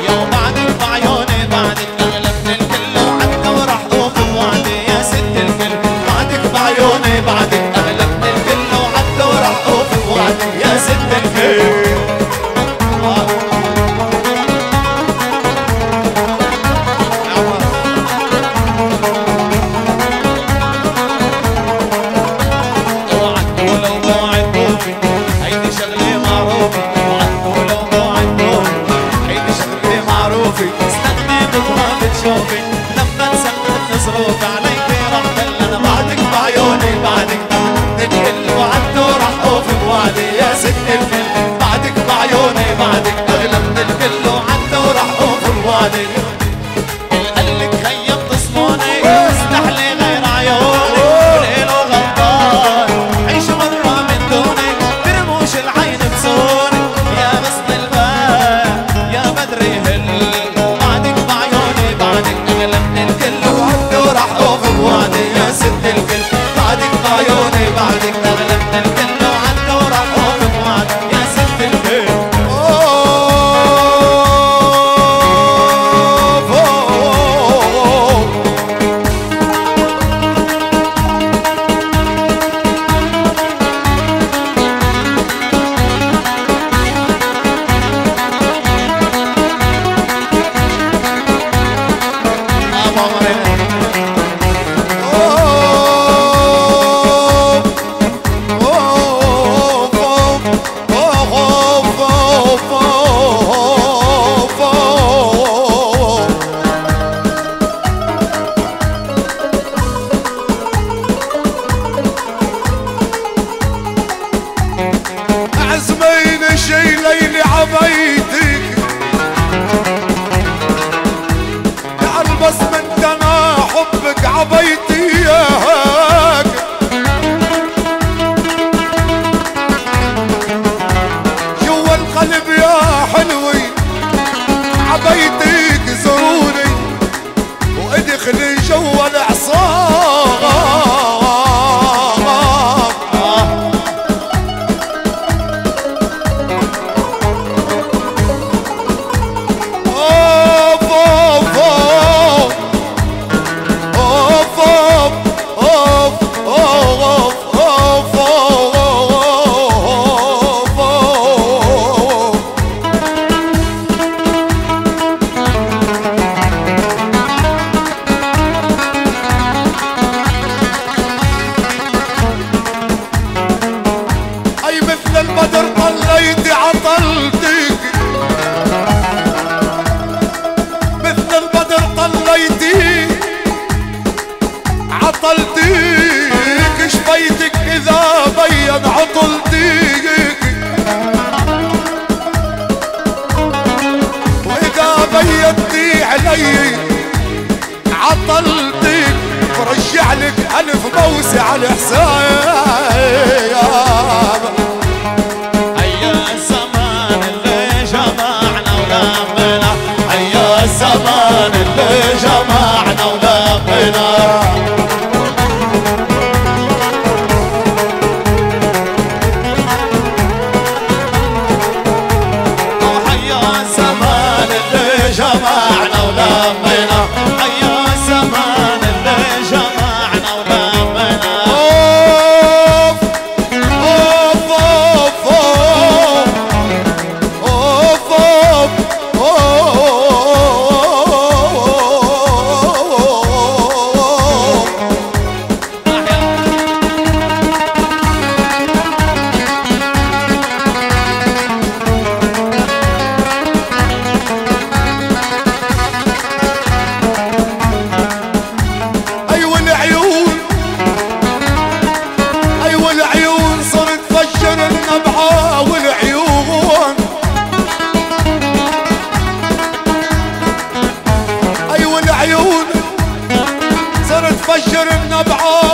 Yo. عزمين شي ليلي عبي مثل البدر طليتي عطلتك. مثل البدر طليتي عطلتك. شبيتك إذا بين عطلتك؟ وإذا بيتي علي عطلتك. برجع لك ألف بوسه على حسابي. Krishna عيونه صرت فجر منبعات